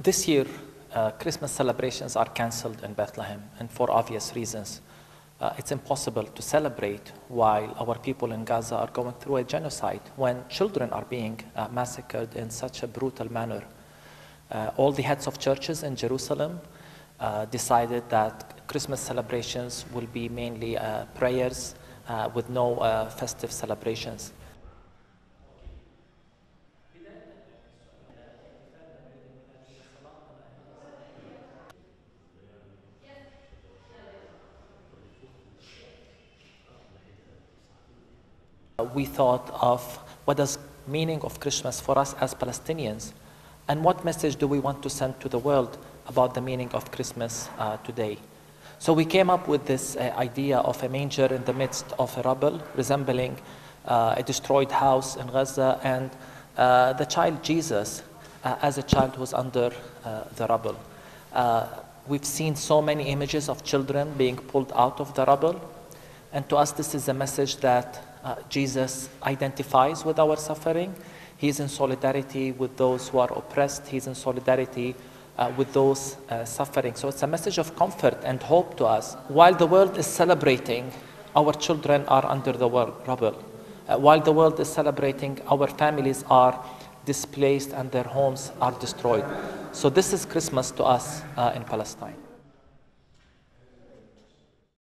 This year, uh, Christmas celebrations are cancelled in Bethlehem, and for obvious reasons. Uh, it's impossible to celebrate while our people in Gaza are going through a genocide, when children are being uh, massacred in such a brutal manner. Uh, all the heads of churches in Jerusalem uh, decided that Christmas celebrations will be mainly uh, prayers with no festive celebrations. We thought of what does meaning of Christmas for us as Palestinians, and what message do we want to send to the world about the meaning of Christmas uh, today. So we came up with this uh, idea of a manger in the midst of a rubble, resembling uh, a destroyed house in Gaza, and uh, the child Jesus uh, as a child who was under uh, the rubble. we've seen so many images of children being pulled out of the rubble, and to us, this is a message that uh, Jesus identifies with our suffering. He's in solidarity with those who are oppressed. He's in solidarity uh, with those uh, suffering. So it's a message of comfort and hope to us. While the world is celebrating, our children are under the rubble. Uh, while the world is celebrating, our families are displaced and their homes are destroyed. So this is Christmas to us uh, in Palestine.